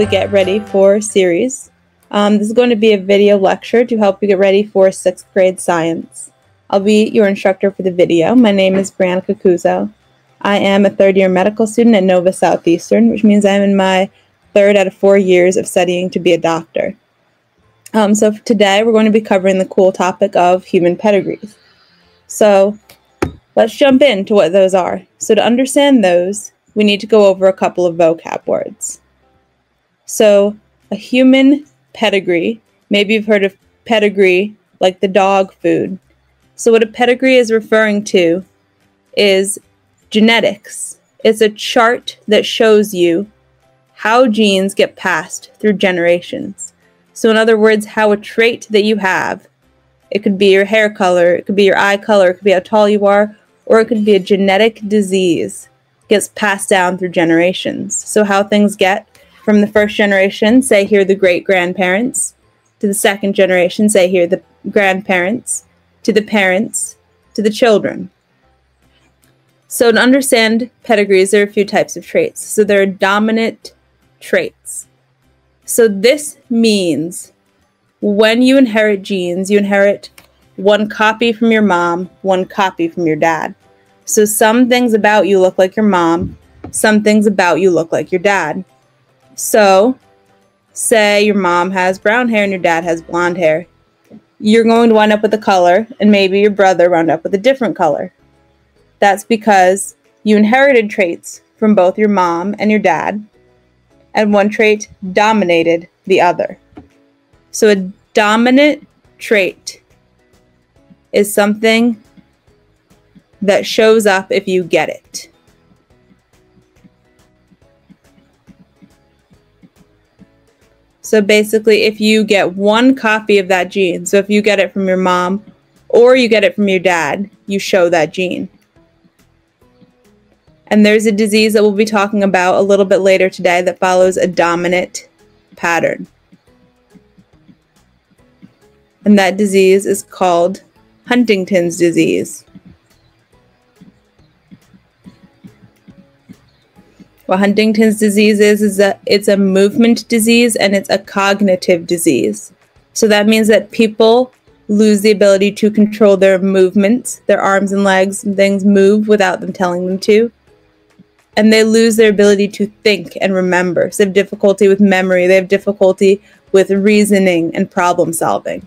we get ready for series. Um, this is going to be a video lecture to help you get ready for sixth grade science. I'll be your instructor for the video. My name is Brianna Cacuzo. I am a third year medical student at Nova Southeastern, which means I'm in my third out of four years of studying to be a doctor. Um, so today we're going to be covering the cool topic of human pedigrees. So let's jump into what those are. So to understand those, we need to go over a couple of vocab words. So a human pedigree, maybe you've heard of pedigree like the dog food. So what a pedigree is referring to is genetics. It's a chart that shows you how genes get passed through generations. So in other words, how a trait that you have, it could be your hair color, it could be your eye color, it could be how tall you are, or it could be a genetic disease gets passed down through generations. So, how things get from the first generation, say here the great grandparents, to the second generation, say here the grandparents, to the parents, to the children. So, to understand pedigrees, there are a few types of traits. So, there are dominant traits. So, this means when you inherit genes, you inherit one copy from your mom, one copy from your dad. So some things about you look like your mom, some things about you look like your dad. So, say your mom has brown hair and your dad has blonde hair. You're going to wind up with a color, and maybe your brother wound up with a different color. That's because you inherited traits from both your mom and your dad, and one trait dominated the other. So, a dominant trait is something that shows up if you get it. So basically, if you get one copy of that gene, so if you get it from your mom or you get it from your dad, you show that gene. And there's a disease that we'll be talking about a little bit later today that follows a dominant pattern. And that disease is called Huntington's disease. Huntington's disease is, is that it's a movement disease and it's a cognitive disease. So that means that people lose the ability to control their movements, their arms and legs and things move without them telling them to. And they lose their ability to think and remember. So they have difficulty with memory, they have difficulty with reasoning and problem solving.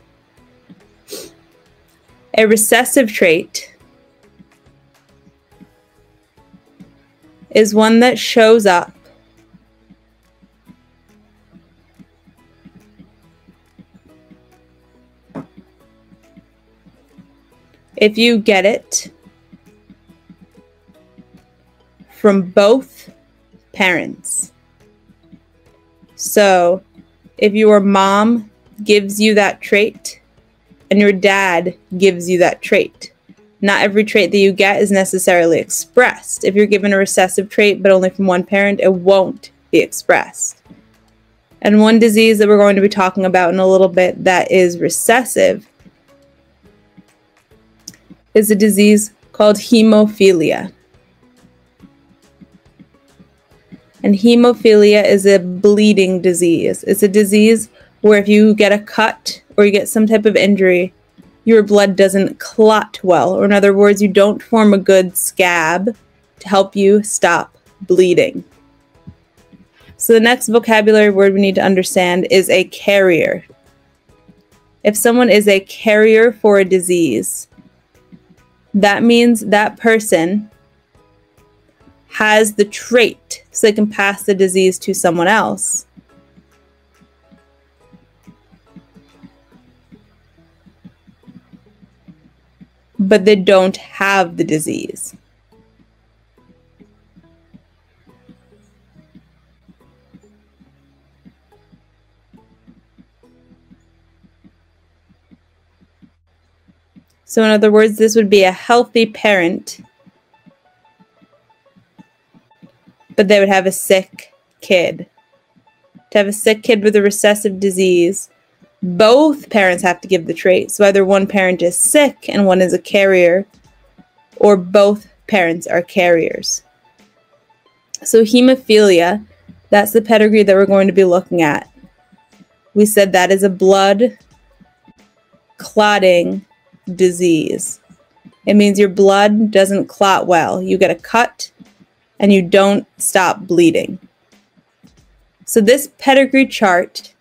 A recessive trait is one that shows up if you get it from both parents. So, if your mom gives you that trait and your dad gives you that trait, not every trait that you get is necessarily expressed. If you're given a recessive trait but only from one parent, it won't be expressed. And one disease that we're going to be talking about in a little bit that is recessive is a disease called hemophilia. And hemophilia is a bleeding disease. It's a disease where if you get a cut or you get some type of injury, your blood doesn't clot well, or in other words, you don't form a good scab to help you stop bleeding. So, the next vocabulary word we need to understand is a carrier. If someone is a carrier for a disease, that means that person has the trait so they can pass the disease to someone else. But they don't have the disease. So, in other words, this would be a healthy parent, but they would have a sick kid. To have a sick kid with a recessive disease both parents have to give the trait. So either one parent is sick and one is a carrier, or both parents are carriers. So hemophilia That's the pedigree that we're going to be looking at. We said that is a blood clotting disease. It means your blood doesn't clot well. You get a cut and you don't stop bleeding. So, this pedigree chart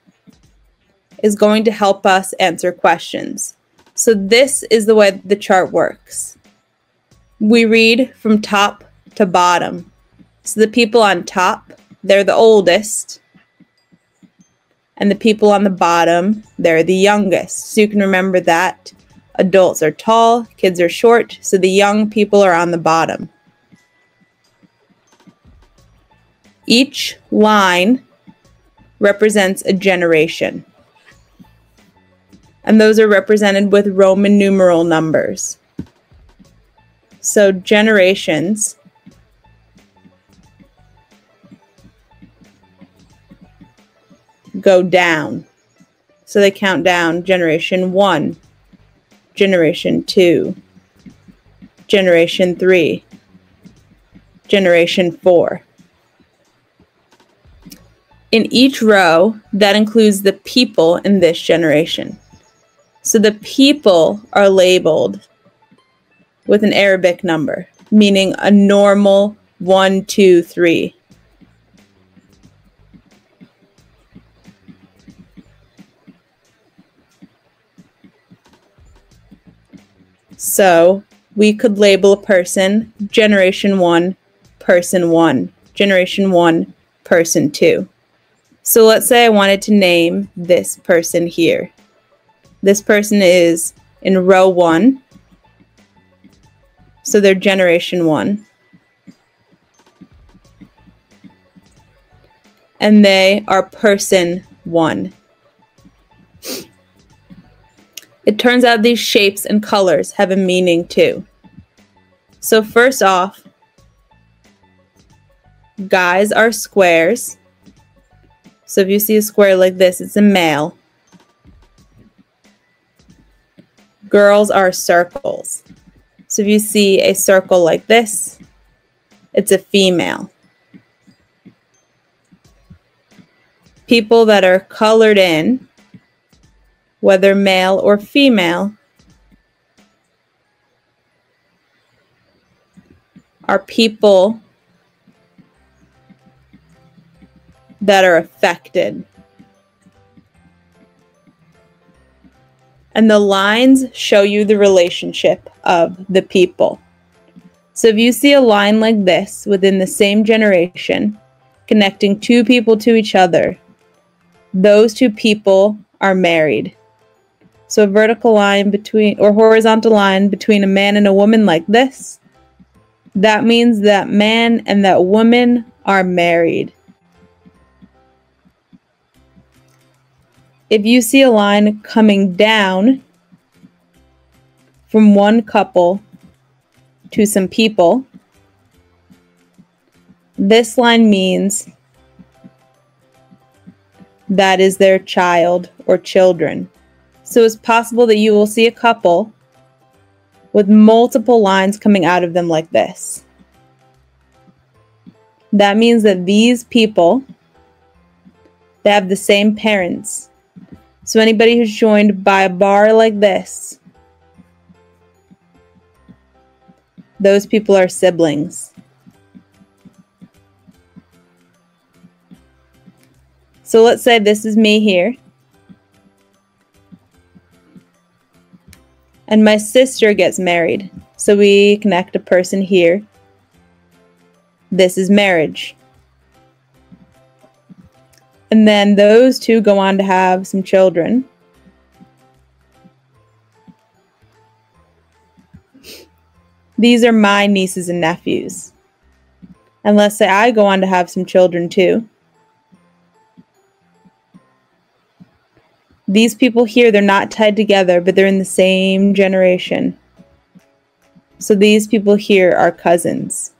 is going to help us answer questions. So, this is the way the chart works. We read from top to bottom. So, the people on top, they're the oldest. And the people on the bottom, they're the youngest. So, you can remember that Adults are tall, kids are short, so the young people are on the bottom. Each line represents a generation. And those are represented with Roman numeral numbers. So generations go down. So they count down generation 1, Generation 2, Generation 3, Generation 4. In each row, that includes the people in this generation. So the people are labeled with an Arabic number, meaning a normal one, two, three. So we could label a person generation one, person one, generation one, person two. So let's say I wanted to name this person here. This person is in row one. So they're generation one. And they are person one. It turns out these shapes and colors have a meaning too. So first off, guys are squares. So if you see a square like this, it's a male. Girls are circles. So if you see a circle like this, it's a female. People that are colored in whether male or female, are people that are affected. And the lines show you the relationship of the people. So if you see a line like this within the same generation, connecting two people to each other, those two people are married. So a vertical line between or horizontal line between a man and a woman like this, that means that man and that woman are married. If you see a line coming down from one couple to some people, this line means that is their child or children. So it's possible that you will see a couple with multiple lines coming out of them like this. That means that these people they have the same parents. So anybody who's joined by a bar like this, those people are siblings. So let's say this is me here. And my sister gets married. So we connect a person here. This is marriage. And then those two go on to have some children. These are my nieces and nephews. And let's say I go on to have some children too. These people here, they're not tied together, but they're in the same generation. So these people here are cousins.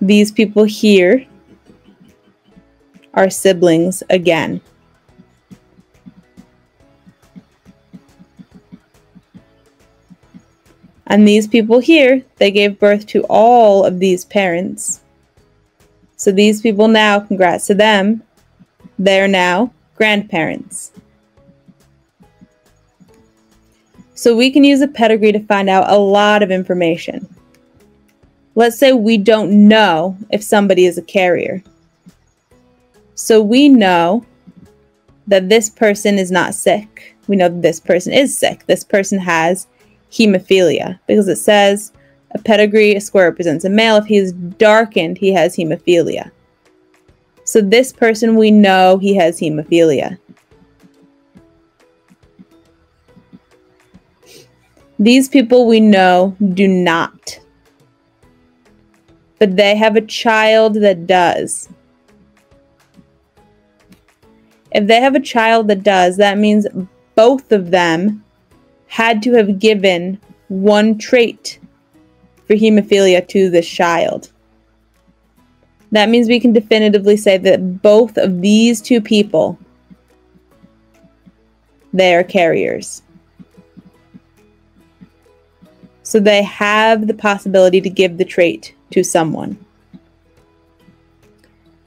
These people here are siblings again. And these people here, they gave birth to all of these parents. So these people now, congrats to them, they're now grandparents. So we can use a pedigree to find out a lot of information. Let's say we don't know if somebody is a carrier. So we know that this person is not sick. We know that this person is sick. This person has hemophilia because it says a pedigree, a square represents a male. If he is darkened, he has hemophilia. So this person, we know he has hemophilia. These people we know do not. But they have a child that does. If they have a child that does, that means both of them had to have given one trait for hemophilia to this child. That means we can definitively say that both of these two people they are carriers. So they have the possibility to give the trait to someone.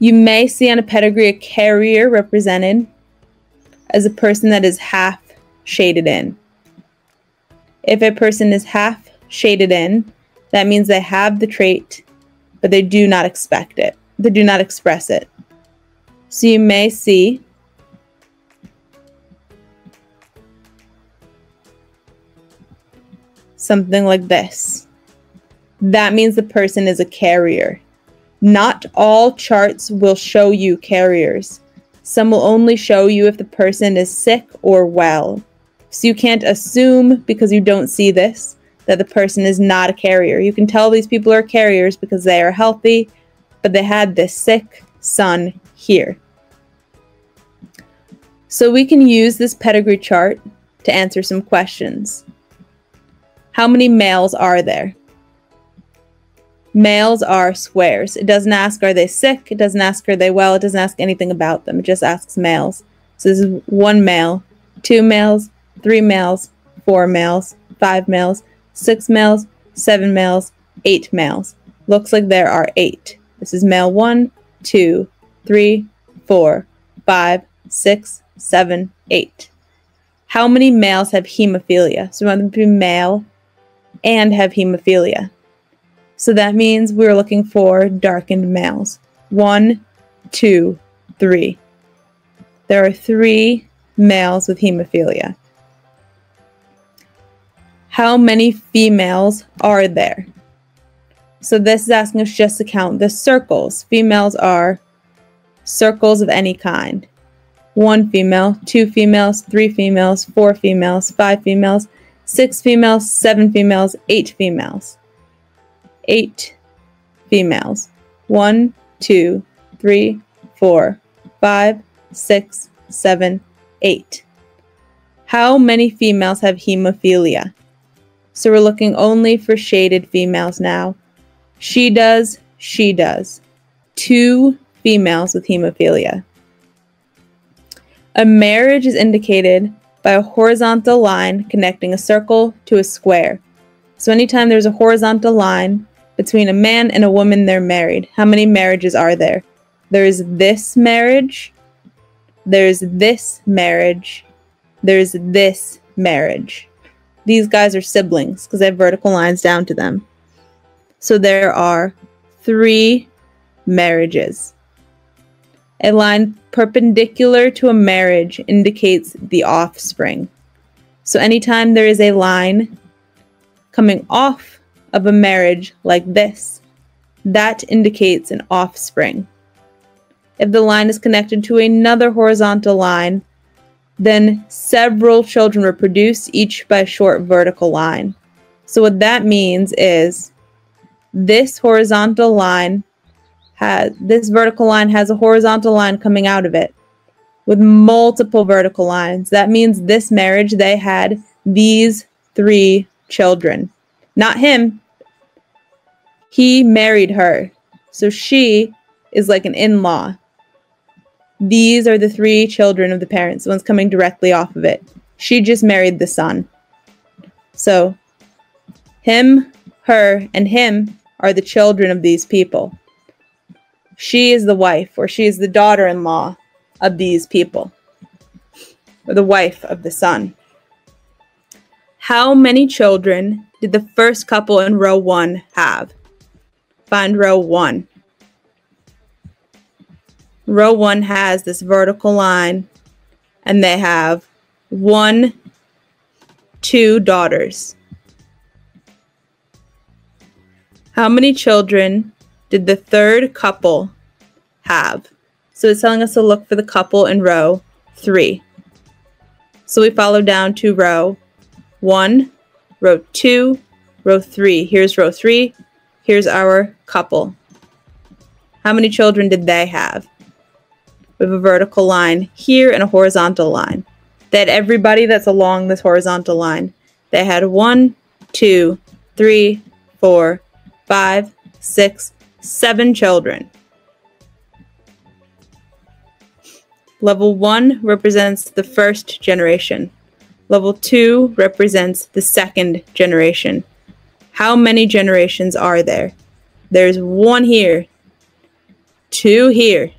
You may see on a pedigree a carrier represented as a person that is half shaded in. If a person is half shaded in, that means they have the trait, but they do not expect it. They do not express it. So you may see something like this. That means the person is a carrier. Not all charts will show you carriers. Some will only show you if the person is sick or well. So you can't assume because you don't see this that the person is not a carrier. You can tell these people are carriers because they are healthy, but they had this sick son here. So we can use this pedigree chart to answer some questions. How many males are there? Males are squares. It doesn't ask are they sick, it doesn't ask are they well, it doesn't ask anything about them. It just asks males. So this is one male, two males, three males, four males, five males, six males, seven males, eight males. Looks like there are eight. This is male one, two, three, four, five, six, seven, eight. How many males have hemophilia? So we want them to be male and have hemophilia. So that means we're looking for darkened males. One, two, three. There are three males with hemophilia. How many females are there? So this is asking us just to count the circles. Females are circles of any kind. One female, two females, three females, four females, five females, six females, seven females, eight females eight females. One, two, three, four, five, six, seven, eight. How many females have hemophilia? So we're looking only for shaded females now. She does, she does. Two females with hemophilia. A marriage is indicated by a horizontal line connecting a circle to a square. So anytime there's a horizontal line between a man and a woman they're married. How many marriages are there? There's this marriage. There's this marriage. There's this marriage. These guys are siblings because they have vertical lines down to them. So there are three marriages. A line perpendicular to a marriage indicates the offspring. So anytime there is a line coming off of a marriage like this. That indicates an offspring. If the line is connected to another horizontal line, then several children were produced, each by a short vertical line. So what that means is this horizontal line has this vertical line has a horizontal line coming out of it with multiple vertical lines. That means this marriage they had these three children. Not him. He married her. So she is like an in law. These are the three children of the parents, the ones coming directly off of it. She just married the son. So him, her, and him are the children of these people. She is the wife, or she is the daughter in law of these people, or the wife of the son. How many children did the first couple in row one have? Find row one. Row one has this vertical line, and they have one, two daughters. How many children did the third couple have? So it's telling us to look for the couple in row three. So we follow down to row one, row two, row three. Here's row three. Here's our couple. How many children did they have? We have a vertical line here and a horizontal line. That everybody that's along this horizontal line. They had one, two, three, four, five, six, seven children. Level 1 represents the first generation. Level 2 represents the second generation. How many generations are there? There's one here, two here,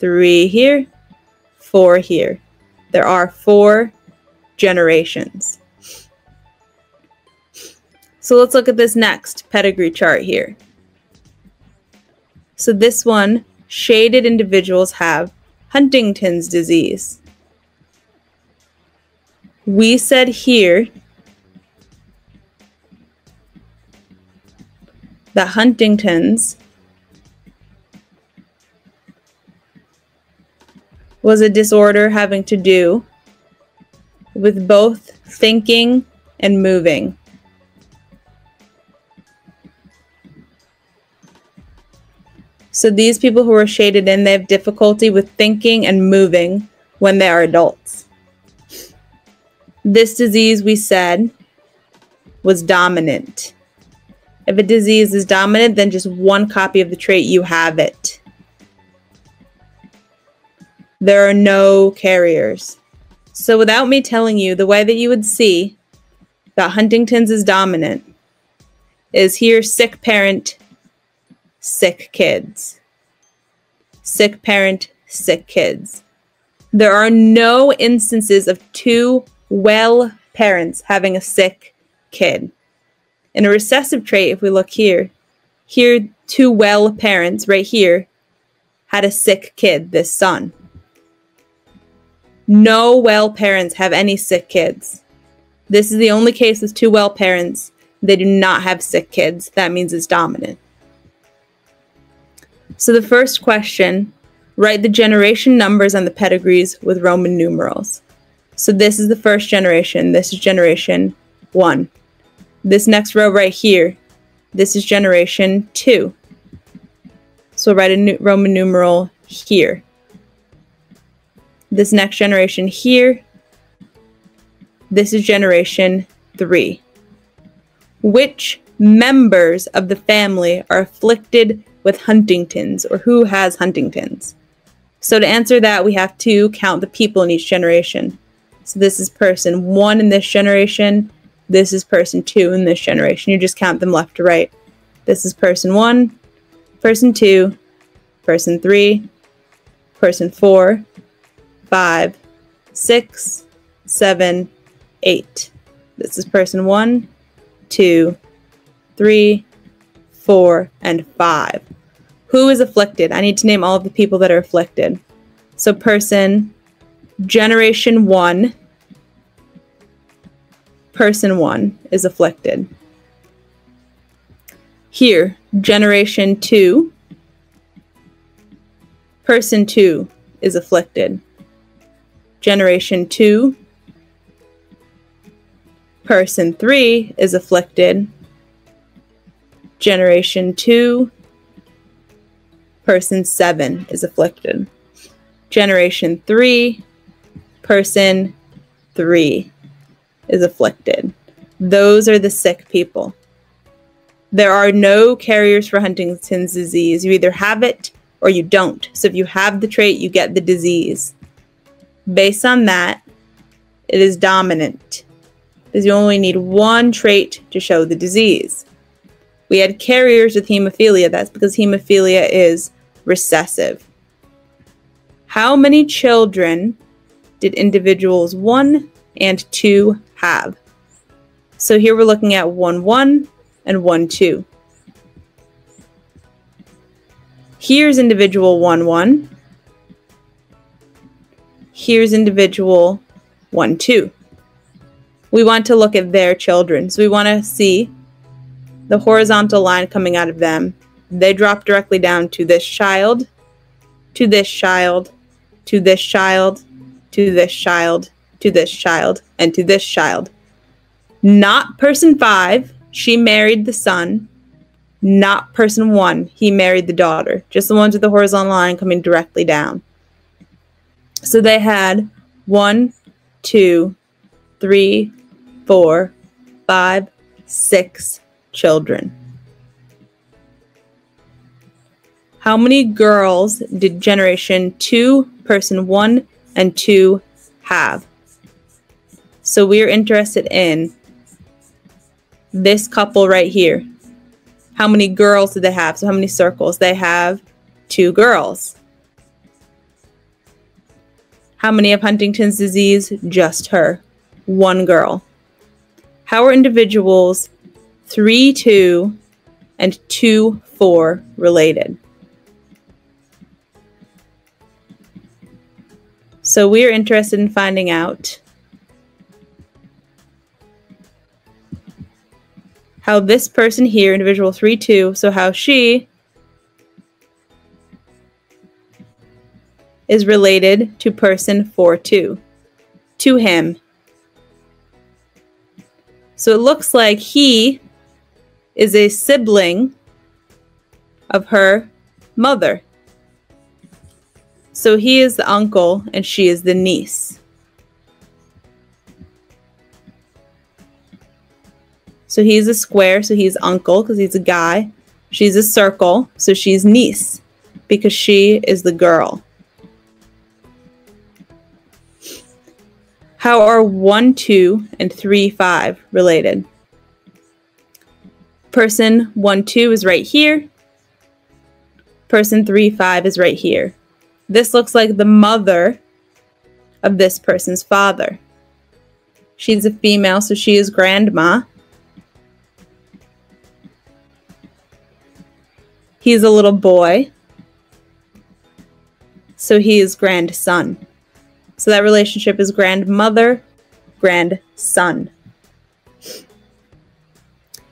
three here, four here. There are four generations. So let's look at this next pedigree chart here. So this one, shaded individuals have Huntington's disease. We said here that Huntington's was a disorder having to do with both thinking and moving. So these people who are shaded in, they have difficulty with thinking and moving when they are adults. This disease, we said, was dominant. If a disease is dominant, then just one copy of the trait, you have it. There are no carriers. So without me telling you, the way that you would see that Huntington's is dominant is here sick parent, sick kids. Sick parent, sick kids. There are no instances of two well parents having a sick kid. In a recessive trait, if we look here, here, two well parents right here had a sick kid, this son. No well parents have any sick kids. This is the only case with two well parents. They do not have sick kids. That means it's dominant. So the first question, write the generation numbers on the pedigrees with Roman numerals. So this is the first generation. This is generation 1. This next row right here, this is generation 2. So we'll write a Roman numeral here. This next generation here, this is generation 3. Which members of the family are afflicted with Huntington's or who has Huntington's? So to answer that, we have to count the people in each generation. So this is person one in this generation. This is person two in this generation. You just count them left to right. This is person one, person two, person three, person four, five, six, seven, eight. This is person one, two, three, four, and five. Who is afflicted? I need to name all of the people that are afflicted. So, person, generation one, person one is afflicted. Here, generation two, person two is afflicted. Generation two, person three is afflicted. Generation two, person seven is afflicted. Generation three, person three is afflicted. Those are the sick people. There are no carriers for Huntington's disease. You either have it or you don't. So if you have the trait, you get the disease. Based on that, it is dominant because you only need one trait to show the disease. We had carriers with hemophilia. That's because hemophilia is recessive. How many children did individuals 1 and 2 have? So here we're looking at 1 1 and 1 2. Here's individual 1 1. Here's individual 1 2. We want to look at their children. So we want to see the horizontal line coming out of them. They drop directly down to this child, to this child, to this child, to this child, to this child, and to this child. Not person five, she married the son. Not person one, he married the daughter. Just the ones with the horizontal line coming directly down. So they had one, two, three, four, five, six children. How many girls did generation 2, person 1, and 2 have? So we're interested in this couple right here. How many girls do they have? So how many circles? They have two girls. How many have Huntington's disease? Just her. One girl. How are individuals 3 2 and 2 4 related? So we're interested in finding out how this person here, individual 3 2, so how she is related to person 4 2, to him. So it looks like he is a sibling of her mother. So he is the uncle and she is the niece. So he's a square, so he's uncle because he's a guy. She's a circle, so she's niece because she is the girl. How are 1, 2, and 3, 5 related? Person 1, 2 is right here. Person 3, 5 is right here. This looks like the mother of this person's father. She's a female, so she is grandma. He's a little boy, so he is grandson. So that relationship is grandmother, grandson.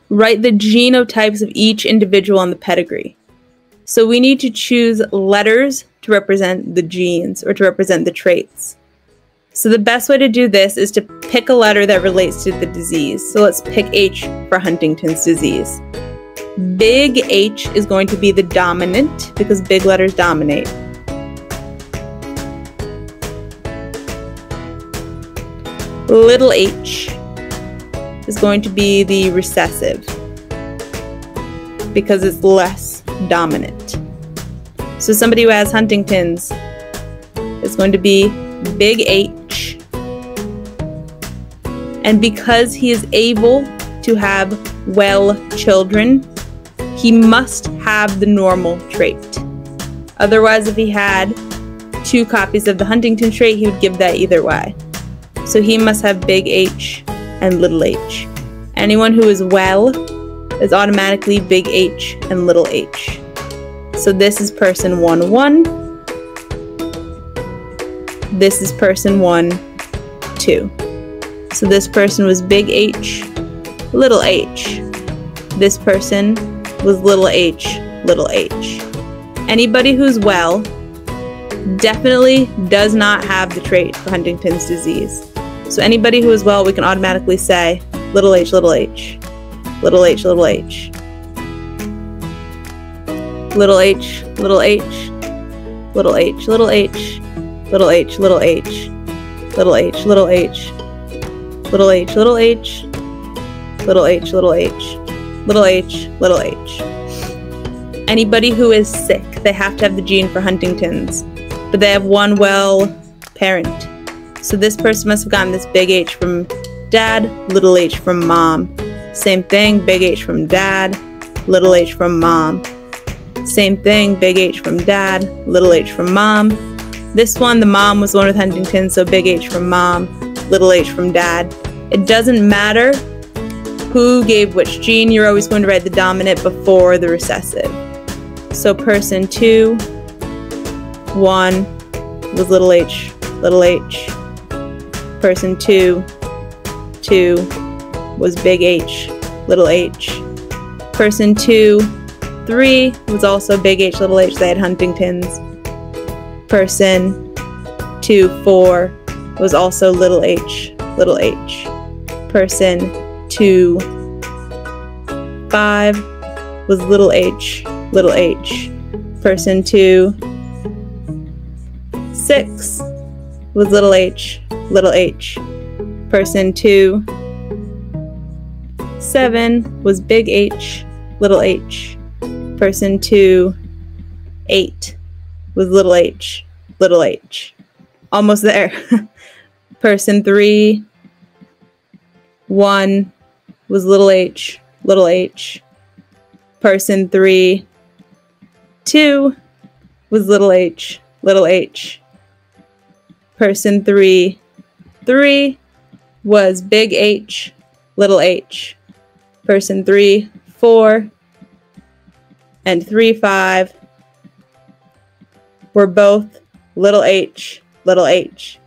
Write the genotypes of each individual on the pedigree. So we need to choose letters to represent the genes or to represent the traits. So the best way to do this is to pick a letter that relates to the disease. So let's pick H for Huntington's disease. Big H is going to be the dominant because big letters dominate. Little h is going to be the recessive because it's less dominant. So somebody who has Huntington's is going to be big H. And because he is able to have well children, he must have the normal trait. Otherwise, if he had two copies of the Huntington trait, he would give that either way. So he must have big H and little h. Anyone who is well is automatically big H and little h. So this is person 1, 1. This is person 1, 2. So this person was big H, little h. This person was little h, little h. Anybody who's well definitely does not have the trait for Huntington's disease. So anybody who is well, we can automatically say little h, little h, little h, little h little h, little h, little h, little h, little h, little h, little h, little h, little h, little h, little h, little h, little h, little h. Anybody who is sick, they have to have the gene for Huntington's, but they have one well parent. So this person must have gotten this big H from dad, little h from mom. Same thing, big H from dad, little h from mom. Same thing, big H from dad, little h from mom. This one, the mom was one with Huntington, so big H from mom, little h from dad. It doesn't matter who gave which gene, you're always going to write the dominant before the recessive. So person 2, 1 was little h, little h. Person 2, 2 was big H, little h. Person 2, 3 was also big H, little h. They had Huntington's. Person 2, 4 was also little h, little h. Person 2, 5 was little h, little h. Person 2, 6 was little h, little h. Person 2, 7 was big H, little h. Person 2, 8 was little h, little h. Almost there. Person 3, 1 was little h, little h. Person 3, 2 was little h, little h. Person 3, 3 was big H, little h. Person 3, 4, and 3, 5 were both little h, little h.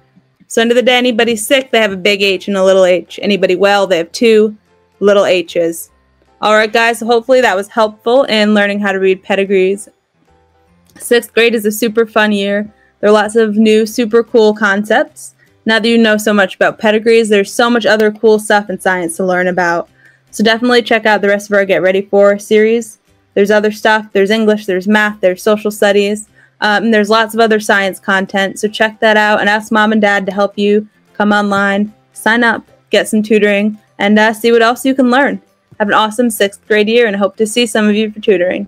So of the day, anybody sick, they have a big H and a little h. Anybody well, they have two little h's. All right, guys, so hopefully that was helpful in learning how to read pedigrees. Sixth grade is a super fun year. There are lots of new, super cool concepts. Now that you know so much about pedigrees, there's so much other cool stuff in science to learn about. So definitely check out the rest of our Get Ready For series. There's other stuff. There's English, there's math, there's social studies. Um, there's lots of other science content. So check that out and ask mom and dad to help you come online, sign up, get some tutoring, and uh, see what else you can learn. Have an awesome sixth grade year and hope to see some of you for tutoring.